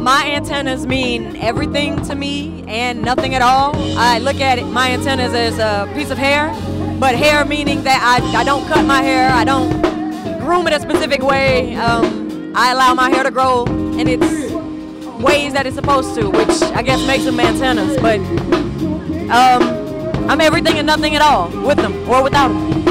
my antennas mean everything to me and nothing at all. I look at it, my antennas as a piece of hair, but hair meaning that I, I don't cut my hair, I don't groom it a specific way. Um, I allow my hair to grow in its ways that it's supposed to, which I guess makes them antennas. But um, I'm everything and nothing at all with them or without them.